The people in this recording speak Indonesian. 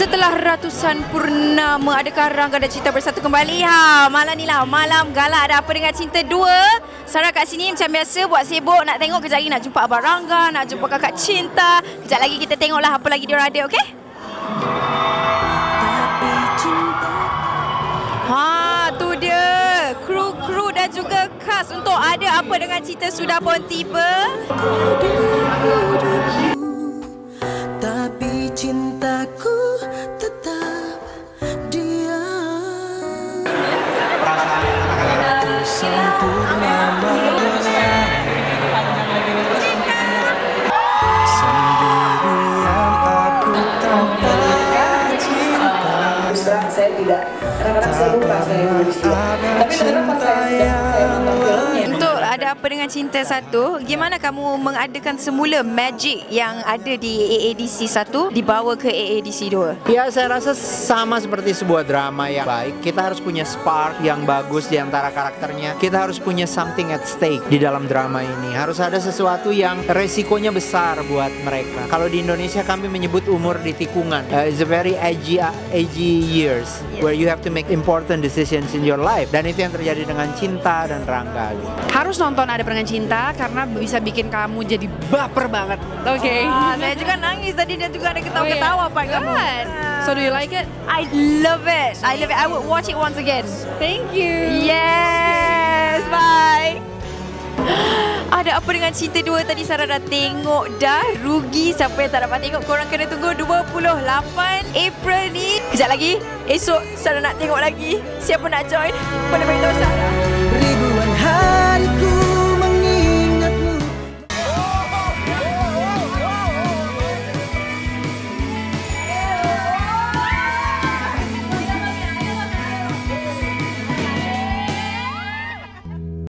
Setelah ratusan purnama, adakah Rangga dan Cinta bersatu kembali? Ha, malam ni lah, malam galak ada apa dengan Cinta 2. Sarah kat sini macam biasa buat sibuk nak tengok kejap lagi nak jumpa Abang Rangga, nak jumpa kakak Cinta. Kejap lagi kita tengoklah apa lagi diorang ada, okey? Ha, tu dia. Kru-kru dan juga khas untuk ada apa dengan Cinta sudah pun tiba. Sendirian aku tanpa cinta. Saya tidak kadang-kadang saya lupa. Saya tapi kadang-kadang pas saya apa dengan cinta satu, gimana kamu mengadakan semula magic yang ada di AADC 1 dibawa ke AADC 2? Ya saya rasa sama seperti sebuah drama yang baik. Kita harus punya spark yang bagus di antara karakternya. Kita harus punya something at stake di dalam drama ini. Harus ada sesuatu yang resikonya besar buat mereka. Kalau di Indonesia kami menyebut umur di tikungan. Uh, It's a very edgy, edgy years Where you have to make important decisions in your life. Dan itu yang terjadi dengan Cinta dan Rangga. Harus nonton Ada Perangan Cinta karena bisa bikin kamu jadi baper banget. Oke. Ah, saya juga nangis tadi dan juga ada ketawa-ketawa Oh, part kamu. Good. So do you like it? I love it. I love it. I would watch it once again. Thank you. Yes, bye. Ada apa dengan Cinta 2 tadi Sarah dah tengok dah Rugi siapa yang tak dapat tengok Korang kena tunggu 28 April ni Kejap lagi Esok Sarah nak tengok lagi Siapa nak join Boleh beritahu Sarah